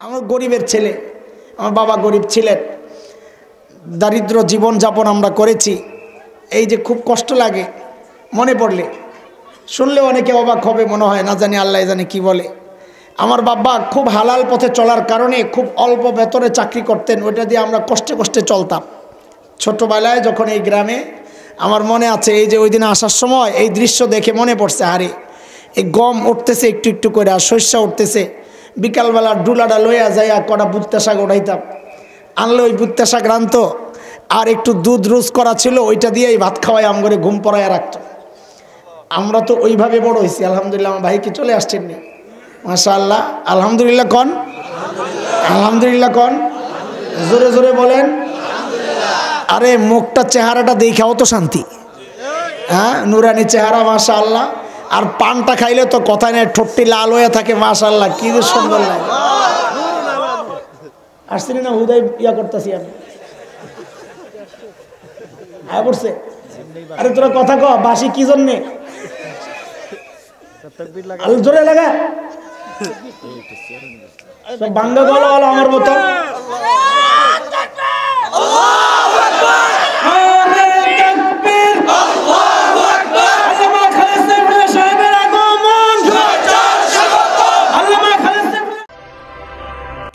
আমার গরিবের ছেলে, আমার বাবা গরিব ছিলেন। দারিদ্র জীবনযাপন আমরা করেছি। এই যে খুব কষ্ট লাগে, মনে পড়লে। শুনলে অনেকে অবাক হবে, মনে হয় না জানি আল্লাহ জানি কি বলে। আমার বাবা খুব হালাল পথে চলার কারণে খুব অল্প বেতনে চাকরি করতেন, ওইটা দিয়ে আমরা কষ্টে কষ্টে চলতাম। ছোটোবেলায় যখন এই গ্রামে, আমার মনে আছে এই যে ওই দিন আসার সময়, এই দৃশ্য দেখে মনে পড়ছে, আরে, এই গম উঠতেছে, একটু একটু করে, আর শস্য উঠতেছে। বিকালবেলা ডুলাটা লইয়া যাইয়া কটা বুত্তা শাক উঠাইতাম। আনলে ওই বুত্তা শাক রান্ত আর একটু দুধ রুজ করা ছিল, ওইটা দিয়েই ভাত খাওয়াই আম করে ঘুম পড়াইয়া রাখতো। আমরা তো ওইভাবে বড় হয়েছি আলহামদুলিল্লাহ আমার ভাইকে চলে আসছেন নি। মাশা আল্লাহ আলহামদুলিল্লাহ কন? আলহামদুলিল্লাহ কন? জোরে জোরে বলেন। আরে মুখটা চেহারাটা দেখাও তো শান্তি। হ্যাঁ নুরানি চেহারা মাশা আল্লাহ আর পানটা খাইলে তো কথা নেই, ঠোঁটটি লাল হয়ে থাকে মাশা আল্লাহ কি সুন্দর লাগে। আসছি না, হুদাই ইয়া করতেছি আমি। আয় পড়ছে? আরে তোরা কথা ক বাসি কি জন্যে? জোরে লাগা। গলা আমার মতো।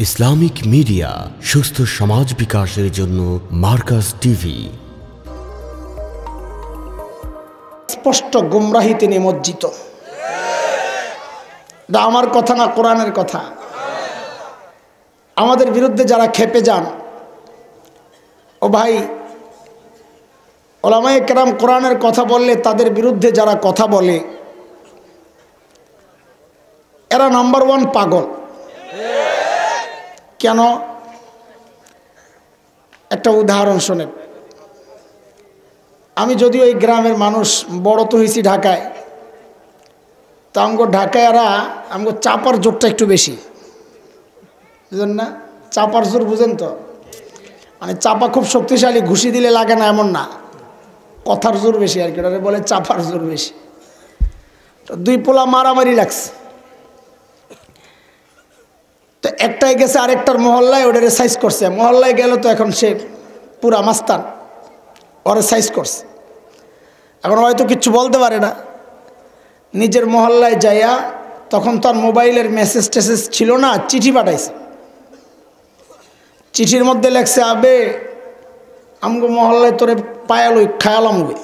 ইসলামিক মিডিয়া সুস্থ সমাজ বিকাশের জন্য মার্কাস টিভি। স্পষ্ট গুমরাহিতে নিমজ্জিত এটা আমার কথা না কোরআনের কথা। আমাদের বিরুদ্ধে যারা খেপে যান, ও ভাই ওলামাই কেরাম কোরআনের কথা বললে তাদের বিরুদ্ধে যারা কথা বলে, এরা নাম্বার ওয়ান পাগল। কেন? একটা উদাহরণ শোনেন। আমি যদিও এই গ্রামের মানুষ, বড় তো হয়েছি ঢাকায়। তা আমগো ঢাকায় এরা আমগো চাপার জোরটা একটু বেশি। বুঝলেন না? চাপার জোর বুঝেন তো? মানে চাপা খুব শক্তিশালী, ঘুষি দিলে লাগে না এমন না। কথার জোর বেশি আর কি বলে চাপার জোর বেশি। তো দুই পোলা মারামারি লাগছে। তো একটাই গেছে আরেকটার মহল্লায়, ওটারে সাইজ করছে। মহল্লায় গেল তো এখন সে পুরা মাস্তান। ওরে সাইজ করছে। এখন হয়তো কিচ্ছু বলতে পারে না। নিজের মহল্লায় যাইয়া তখন তার মোবাইলের মেসেজ টেসেজ ছিল না, চিঠি পাঠাইছে। চিঠির মধ্যে লেখছে, আবে, আমগো মহল্লায় তোরে পায়াল ওই খায়ালাম হবে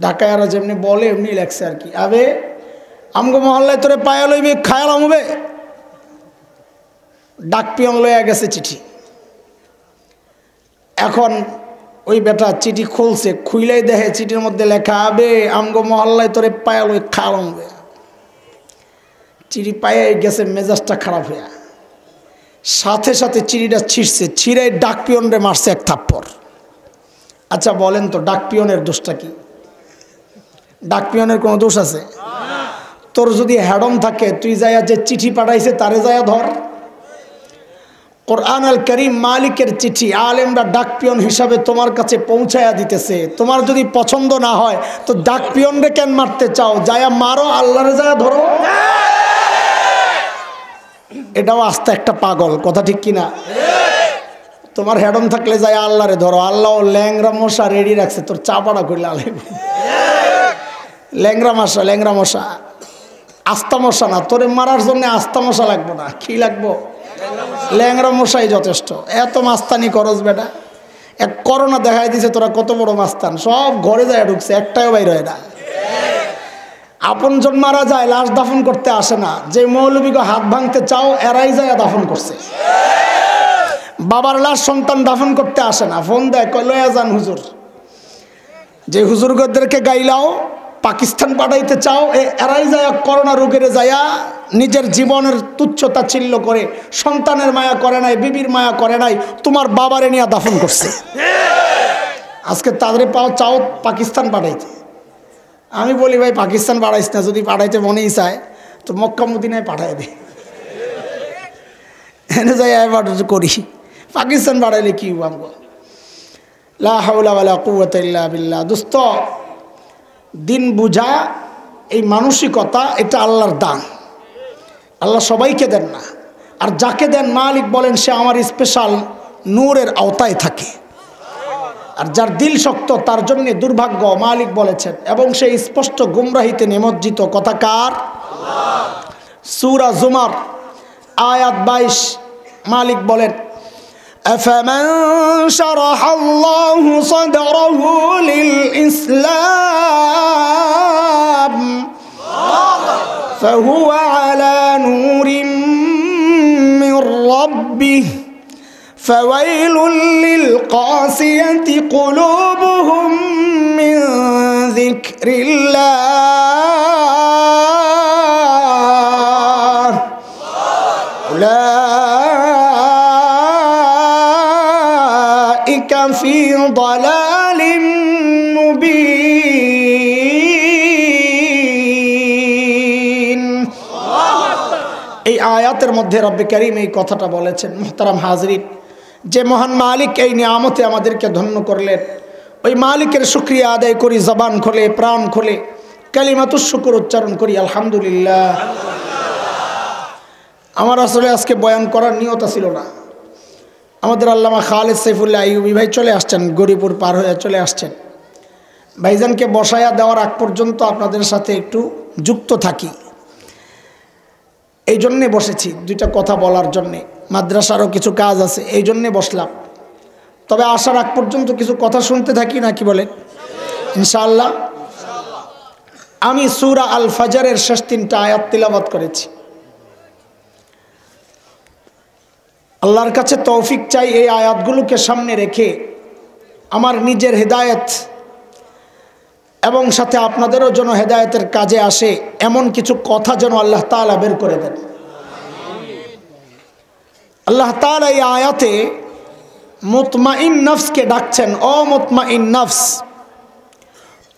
ঢাকায় আর যেমনি বলে, এমনি লেখছে আর কি। আবে, আমগো মহল্লায় তোরে পায়াল হইবে খায়ালাম হবে ডাক পিয়ন লইয়া গেছে চিঠি। এখন ওই বেটা চিঠি খুলছে, খুইলাই দেখে চিঠির মধ্যে লেখা, আবে, আমগো মহল্লায় তোরে পায়াল ওই খাওয়াম চিঠি পায়ে গেছে, মেজাজটা খারাপ হইয়া। সাথে সাথে চিঠিটা ছিঁড়ছে, ছিঁড়াই ডাক পিয়নরে মারছে এক থাপ্পর আচ্ছা বলেন তো ডাক পিয়নের দোষটা কি? ডাক পিয়নের কোনো দোষ আছে? তোর যদি হ্যাডম থাকে, তুই যাইয়া যে চিঠি পাঠাইছে, তারে যাইয়া ধর। কোরআন আল করিম মালিকের চিঠি, আলেমরা ডাক পিয়ন হিসাবে তোমার কাছে পৌঁছায়া দিতেছে। তোমার যদি পছন্দ না হয়, তো ডাক পিয়নরে কেন মারতে চাও? যায়া মারো, আল্লাহরে যায়া ধরো। এটাও আস্তে একটা পাগল, কথা ঠিক কিনা? তোমার হেডম থাকলে যাই আল্লাহরে ধরো। আল্লাহ ল্যাংরা মশা রেডি রাখছে, তোর চাপাড়া করলে আলেম। ল্যাংরা মশা ল্যাংরা মশা। আস্তা মশা না, তোরে মারার জন্য আস্তা মশা লাগবো না। কি লাগবো? ল্যাংরা মশাই যথেষ্ট। এত মাস্তানি করস বেটা। এক করোনা দেখাই দিছে, তোরা কত বড় মাস্তান। সব ঘরে যায় ঢুকছে একটাও বাইর হয় না। আপনজন মারা যায়, লাশ দাফন করতে আসে না। যে মৌলবীকে হাত ভাঙতে চাও, এরাই যায় দাফন করছে। বাবার লাশ সন্তান দাফন করতে আসে না। ফোন দেয় কলয়া যান হুজুর। যে হুজুরগদেরকে গাইলাও, পাকিস্তান পাঠাইতে চাও এরাই যায় করোনা রোগের যায়া নিজের জীবনের তুচ্ছতা চিল্ল করে, সন্তানের মায়া করে নাই, বিবির মায়া করে নাই, তোমার বাবারে নিয়ে দাফন করছে। আজকে তাদের পাও চাও পাকিস্তান পাঠাইতে আমি বলি, ভাই, পাকিস্তান পাঠাইস না, যদি পাঠাইতে মনেই চায়, তো মক্কা মদিনায় পাঠাই দে। এনে যাই এবার করি। পাকিস্তান পাঠাইলে কি আমগো? লা হাওলা ওয়ালা কুওয়াতা ইল্লা বিল্লাহ। দোস্ত, দিন বুঝা, এই মানসিকতা, এটা আল্লাহর দান। আল্লাহ সবাইকে দেন না আর যাকে দেন মালিক বলেন সে আমার স্পেশাল নূরের আওতায় থাকে আর যার দিল শক্ত তার জন্য দুর্ভাগ্য মালিক বলেছেন এবং সে স্পষ্ট গুমরাহিতে নিমজ্জিত কথাকার সুরা জুমার আয়াত বাইশ মালিক বলেন أفمن شرح الله صدره للإسلام فهو على نور من ربه. فويل للقاسية قلوبهم من ذكر الله. আয়াতের মধ্যে রব্বে করিম এই কথাটা বলেছেন, মোহতারাম হাজরিন, যে মহান মালিক এই নিয়ামতে আমাদেরকে ধন্য করলেন। ওই মালিকের শুক্রিয়া আদায় করি, জবান খোলে, প্রাণ খোলে কালিমাতুর শুকুর উচ্চারণ করি, আলহামদুলিল্লাহ। আমার আসলে আজকে বয়ান করার নিয়ত ছিল না। আমাদের আল্লামা খালেদ সাইফুল্লাহ ইউবি ভাই চলে আসছেন, গরিপুর পার হয়ে চলে আসছেন। ভাইজানকে বসায়া দেওয়ার আগ পর্যন্ত আপনাদের সাথে একটু যুক্ত থাকি। এই জন্যে বসেছি, দুইটা কথা বলার জন্যে। মাদ্রাসারও কিছু কাজ আছে এই জন্যে বসলাম। তবে আসার আগ পর্যন্ত কিছু কথা শুনতে থাকি না কি বলেন? ইনশাআল্লাহ। আমি সুরা আল ফাজারের শেষ তিনটা আয়াত তিলাবাত করেছি। আল্লাহর কাছে তৌফিক চাই এই আয়াতগুলোকে সামনে রেখে আমার নিজের হেদায়েত এবং সাথে আপনাদেরও যেন হেদায়তের কাজে আসে, এমন কিছু কথা যেন আল্লাহ তালা বের করে দেন। আল্লাহ তালা এই আয়াতে মুতমাইন নফসকে ডাকছেন অ মুতমাইন নফস,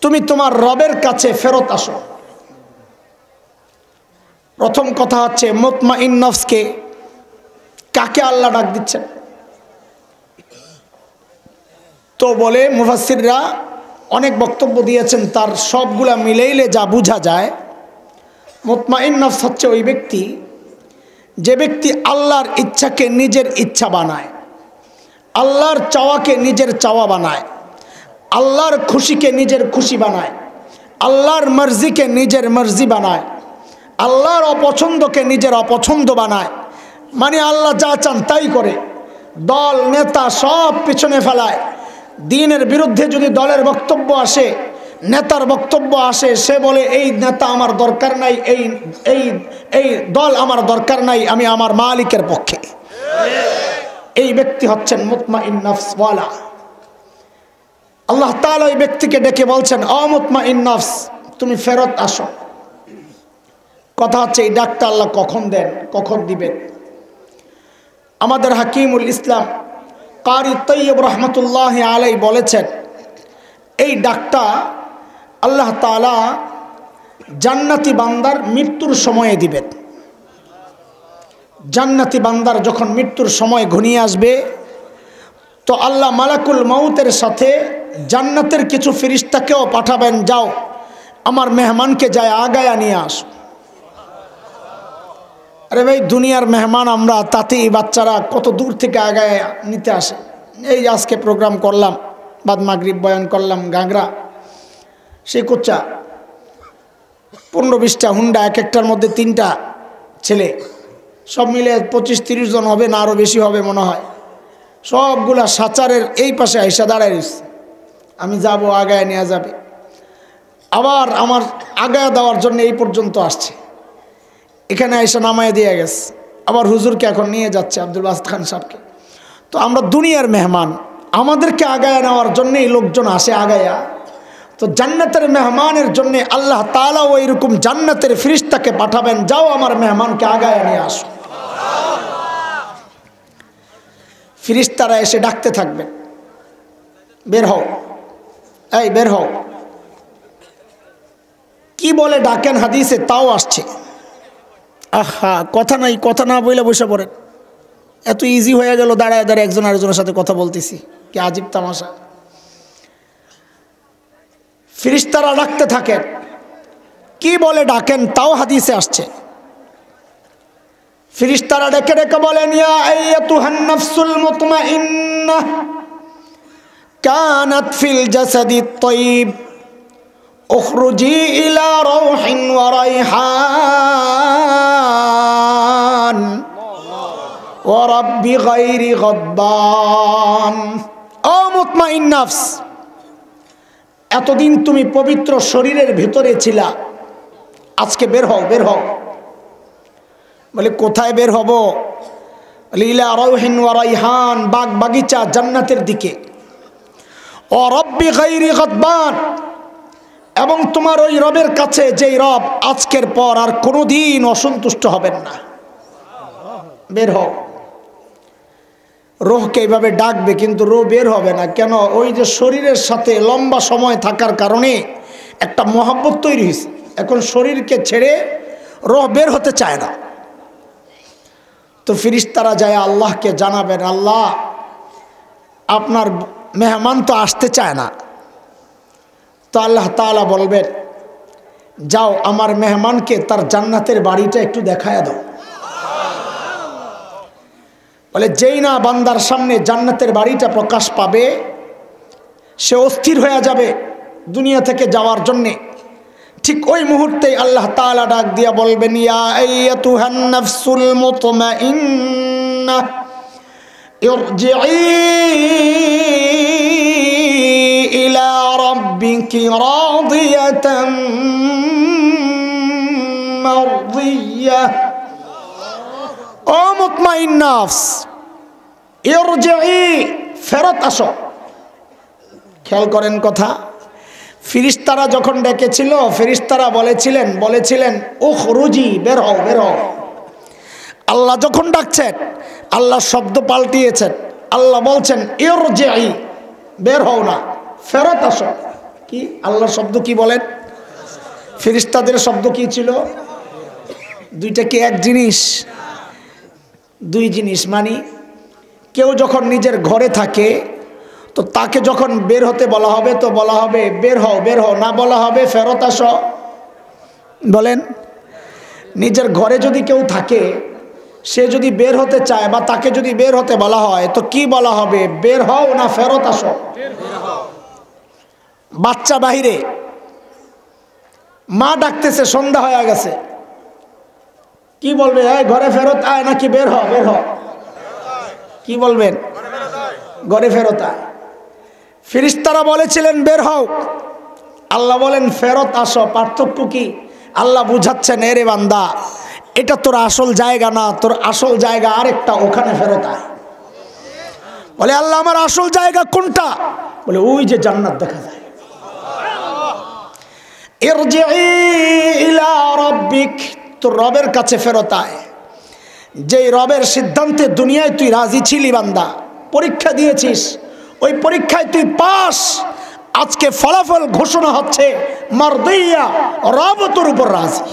তুমি তোমার রবের কাছে ফেরত আসো। প্রথম কথা হচ্ছে মুতমাইন নফসকে কাকে আল্লাহ ডাক দিচ্ছেন? তো বলে মুফাসিররা অনেক বক্তব্য দিয়েছেন, তার সবগুলা মিলেইলে যা বোঝা যায়, মুতমাইন নফস হচ্ছে ওই ব্যক্তি, যে ব্যক্তি আল্লাহর ইচ্ছাকে নিজের ইচ্ছা বানায়, আল্লাহর চাওয়াকে নিজের চাওয়া বানায়, আল্লাহর খুশিকে নিজের খুশি বানায়, আল্লাহর মর্জিকে নিজের মর্জি বানায়, আল্লাহর অপছন্দকে নিজের অপছন্দ বানায় মানে আল্লাহ যা চান তাই করে, দল, নেতা সব পিছনে ফেলায়। দিনের বিরুদ্ধে যদি দলের বক্তব্য আসে, নেতার বক্তব্য আসে, সে বলে, এই নেতা আমার দরকার নাই, এই এই এই দল আমার দরকার নাই, আমি আমার মালিকের পক্ষে। এই ব্যক্তি হচ্ছেন মুতমা ইন্নফসওয়ালা আল্লাহ তালা ওই ব্যক্তিকে ডেকে বলছেন অমুতমা ইন্নফস তুমি ফেরত আসো। কথা হচ্ছে, এই ডাক্তার আল্লাহ কখন দেন, কখন দিবেন? আমাদের হাকিমুল ইসলাম কারি তৈয়ব রহমতুল্লাহ আলাই বলেছেন, এই ডাকটা আল্লাহ তালা জান্নাতি বান্দার মৃত্যুর সময়ে দিবেন। জান্নাতি বান্দার যখন মৃত্যুর সময় ঘনিয়ে আসবে, তো আল্লাহ মালাকুল মৌতের সাথে জান্নাতের কিছু ফিরিস্তাকেও পাঠাবেন, যাও, আমার মেহমানকে যায় আগায়া নিয়ে আসো। আরে ভাই, দুনিয়ার মেহমান আমরা তাতেই বাচ্চারা কত দূর থেকে আগায় নিতে আসে। এই আজকে প্রোগ্রাম করলাম, বাদ মাগরিব বয়ান করলাম গাংরা সেই কোচ্চা। পনেরো বিশটা হুন্ডা, এক একটার মধ্যে তিনটা ছেলে। সব মিলে পঁচিশ তিরিশ জন হবে না আরও বেশি হবে মনে হয়। সবগুলা সাচারের এই পাশে আইসা দাঁড়ায় রয়েছে। আমি যাব, আগায় নেওয়া যাবে। আবার আমার আগায় দেওয়ার জন্য এই পর্যন্ত আসছে। এখানে এসে নামায় দিয়ে গেছে। আবার হুজুরকে এখন নিয়ে যাচ্ছে আব্দুল বাসদ খান সাহেবকে। তো আমরা দুনিয়ার মেহমান, আমাদেরকে আগায় নেওয়ার জন্যেই লোকজন আসে আগায়া। তো জান্নাতের মেহমানের জন্য আল্লাহ তালা ওই রকম জান্নাতের ফিরিস্তাকে পাঠাবেন, যাও আমার মেহমানকে আগায় নিয়ে আসো। ফিরিস্তারা এসে ডাকতে থাকবেন বের হও। এই, বের হও। কি বলে ডাকেন হাদিসে, তাও আসছে। আহা কথা নাই কথা না বইলে বসে পড়েন এত ইজি হয়ে গেল দাঁড়ায় দাঁড়ায় একজন আরেকজনের সাথে কথা বলতেছি কি আজীব তামাশা ফিরিস্তারা ডাকতে থাকেন কি বলে ডাকেন তাও হাদিসে আসছে ফিরিস্তারা ডেকে ডেকে বলেন ইয়া আইয়াতুহান নাফসুল মুতমাইন্নাহ কানাত ফিল জাসাদি তাইব اخرجي إلى روح وريحان এতদিন তুমি পবিত্র শরীরের ভিতরে ছিলা, আজকে বের হও বের হও। বলে, কোথায় বের হব? লীলা রৌহিন রাইহান, বাগ বাগিচা জান্নাতের দিকে। ও রব্বি গৈরি গদ্বান এবং তোমার ওই রবের কাছে যেই রব, আজকের পর আর কোনো দিন অসন্তুষ্ট হবেন না। বের হও। রোহকে এইভাবে ডাকবে কিন্তু রোহ বের হবে না। কেন? ওই যে শরীরের সাথে লম্বা সময় থাকার কারণে একটা মহাব্বত তৈরি হয়েছে এখন শরীরকে ছেড়ে রোহ বের হতে চায় না। তো ফিরিস্তারা যায়, আল্লাহকে জানাবেন, আল্লাহ, আপনার মেহমান তো আসতে চায় না। তো আল্লাহ তালা বলবেন, যাও আমার মেহমানকে তার জান্নাতের বাড়িটা একটু দেখায় দাও। বলে, যেই না বান্দার সামনে জান্নাতের বাড়িটা প্রকাশ পাবে, সে অস্থির হয়ে যাবে দুনিয়া থেকে যাওয়ার জন্যে। ঠিক ওই মুহূর্তেই আল্লাহ তাআলা ডাক দিয়া বলবেন, ইয়া ফেরত আসো। খেয়াল করেন কথা, ফিরিস্তারা যখন ডেকেছিল, ফিরিস্তারা বলেছিলেন বলেছিলেন উখ রুজি বের হও বের হও। আল্লাহ যখন ডাকছেন, আল্লাহ শব্দ পাল্টিয়েছেন, আল্লাহ বলছেন ইর যে আই বের হও না, ফেরত আসো। কি? আল্লাহর শব্দ কি বলেন? ফিরিস্তাদের শব্দ কি ছিল? দুইটা কি এক জিনিস? দুই জিনিস মানি, কেউ যখন নিজের ঘরে থাকে, তো তাকে যখন বের হতে বলা হবে, তো বলা হবে, বের হও বের হও। না বলা হবে, ফেরত আস। বলেন, নিজের ঘরে যদি কেউ থাকে, সে যদি বের হতে চায় বা তাকে যদি বের হতে বলা হয়, তো কি বলা হবে? বের হও না, ফেরত আসো। বাচ্চা বাহিরে, মা ডাকতেছে, সন্ধ্যা হয়ে গেছে। কি বলবে? এই ঘরে ফেরত আয় নাকি বের হ বের হ। কি বলবেন? ঘরে ফেরত আয়। ফিরিস্তারা বলেছিলেন, বের হও। আল্লাহ বলেন, ফেরত আসো। পার্থক্য কি? আল্লাহ বুঝাচ্ছেন, এরে বান্দা, এটা তোর আসল জায়গা না, তোর আসল জায়গা আরেকটা, ওখানে ফেরত আয়। বলে, আল্লাহ, আমার আসল জায়গা কোনটা? বলে, ওই যে জান্নাত দেখা যায়। রব্বিক। তোর রবের কাছে ফেরত আয়। যেই রবের সিদ্ধান্তে দুনিয়ায় তুই রাজি ছিলি বান্দা, পরীক্ষা দিয়েছিস, ওই পরীক্ষায় তুই পাস। আজকে ফলাফল ঘোষণা হচ্ছে মারদইয়া রব তোর উপর রাজি।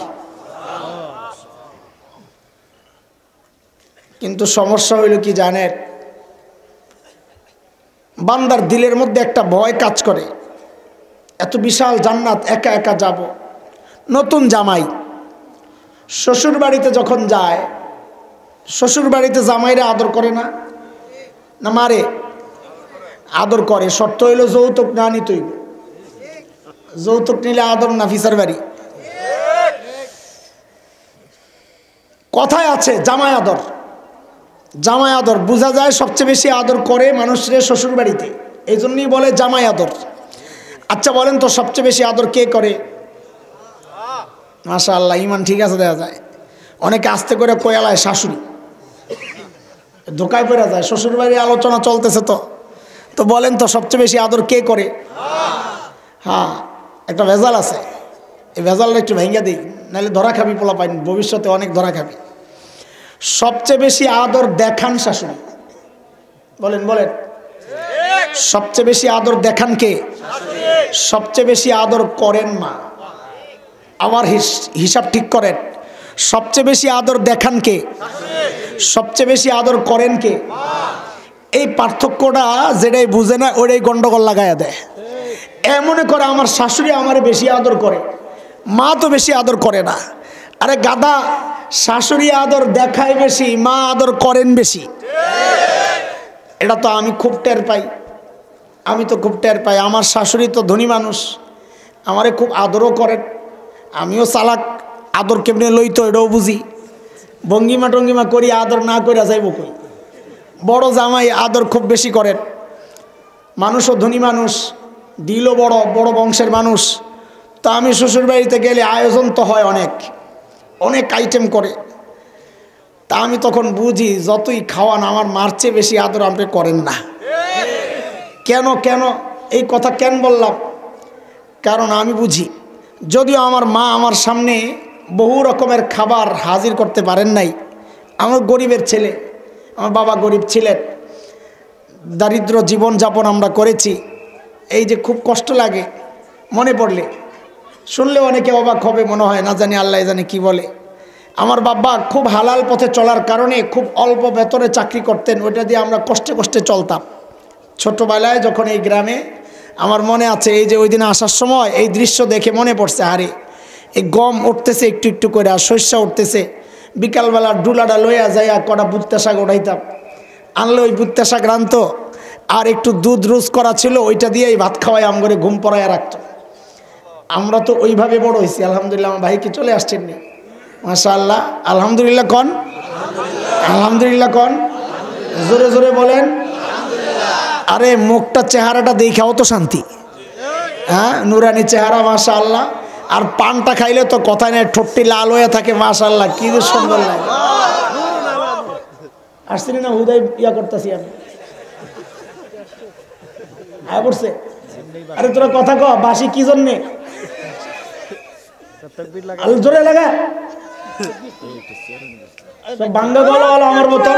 কিন্তু সমস্যা হইল কি জানেন? বান্দার দিলের মধ্যে একটা ভয় কাজ করে। এত বিশাল জান্নাত, একা একা যাব। নতুন জামাই শ্বশুর বাড়িতে যখন যায় শ্বশুর বাড়িতে জামাইরা আদর করে না? না মারে? আদর করে। শর্ত হইল যৌতুক না নিতই যৌতুক নিলে আদর না ফিসার বাড়ি? কথায় আছে, জামাই আদর। জামাই আদর। বোঝা যায় সবচেয়ে বেশি আদর করে মানুষের শ্বশুর বাড়িতে এই জন্যই বলে জামাই আদর। আচ্ছা বলেন তো সবচেয়ে বেশি আদর কে করে? মাশা আল্লাহ ইমান ঠিক আছে দেখা যায়। অনেকে আস্তে করে কয়ালায় শাশুড়ি। ধোকায় পড়ে যায় শ্বশুর বাড়ির আলোচনা চলতেছে তো। তো বলেন তো, সবচেয়ে বেশি আদর কে করে? হ্যাঁ একটা ভেজাল আছে। এই ভেজালটা একটু ভেঙে দিই, নাহলে ধরা খাবি পোলা পাইনি, ভবিষ্যতে অনেক ধরা খাবি। সবচেয়ে বেশি আদর দেখান শাশুড়ি। বলেন বলেন। সবচেয়ে বেশি আদর দেখান কে? সবচেয়ে বেশি আদর করেন মা। আমার হিসাব ঠিক করেন। সবচেয়ে বেশি আদর দেখান কে? সবচেয়ে বেশি আদর করেন কে? এই পার্থক্যটা যেটাই বুঝে না ওটাই গন্ডগোল লাগাইয়া দেয়। এমনে করে আমার শাশুড়ি আমার বেশি আদর করে, মা তো বেশি আদর করে না। আরে গাদা শাশুড়ি আদর দেখায় বেশি, মা আদর করেন বেশি। এটা তো আমি খুব টের পাই। আমি তো খুব টের পাই। আমার শাশুড়ি তো ধনী মানুষ। আমারে খুব আদরও করেন। আমিও চালাক, আদর কেমনে লইতো এটাও বুঝি। ভঙ্গিমা টঙ্গিমা করি, আদর না করে যাইব কই? বড় জামাই আদর খুব বেশি করেন। মানুষও ধনী মানুষ, দিলও বড় বড় বংশের মানুষ। তা আমি শ্বশুরবাড়িতে গেলে আয়োজন তো হয় অনেক অনেক আইটেম করে। তা আমি তখন বুঝি যতই খাওয়ান, আমার মার চেয়ে বেশি আদর আপনি করেন না। কেন কেন? এই কথা কেন বললাম? কারণ আমি বুঝি যদিও আমার মা আমার সামনে বহু রকমের খাবার হাজির করতে পারেন নাই। আমার গরিবের ছেলে, আমার বাবা গরিব ছিলেন। দারিদ্র জীবনযাপন আমরা করেছি। এই যে খুব কষ্ট লাগে, মনে পড়লে। শুনলে অনেকে অবাক হবে, মনে হয়, না জানি আল্লাহ জানি কি বলে। আমার বাবা খুব হালাল পথে চলার কারণে খুব অল্প বেতনে চাকরি করতেন, ওইটা দিয়ে আমরা কষ্টে কষ্টে চলতাম। ছোটবেলায় যখন এই গ্রামে আমার মনে আছে এই যে ওই দিন আসার সময় এই দৃশ্য দেখে মনে পড়ছে, আরে এই গম উঠতেছে, একটু একটু করে, আর শস্য উঠতেছে। বিকালবেলা ডুলাটা লইয়া যাইয়া কটা বুত্তা শাক উঠাইতাম। আনলে ওই বুত্তা শাক রানতো আর একটু দুধ রুজ করা ছিল, ওইটা দিয়েই ভাত খাওয়াই আম করে ঘুম পড়াইয়া রাখতো। আমরা তো ওইভাবে বড় হয়েছি, আলহামদুলিল্লাহ, আমার ভাইকে চলে আসছেন নি। মাশা আল্লাহ আলহামদুলিল্লাহ কন। আলহামদুলিল্লাহ কন। জোরে জোরে বলেন। আরে মুখটা চেহারাটা দেখাও তো শান্তি। হ্যাঁ? নুরানি চেহারা মাশা আল্লাহ আর পানটা খাইলে তো কথা নেই ঠোঁটটি লাল হয়ে থাকে মাশা আল্লাহ কি সুন্দর লাগে। আসছিনি না হুদাই ইয়া করতেছি আমি। পড়ছে? আরে তোরা কথা ক বাসি কি জন্যে? জোরে লাগা। বাঙ্গা আমার মতো।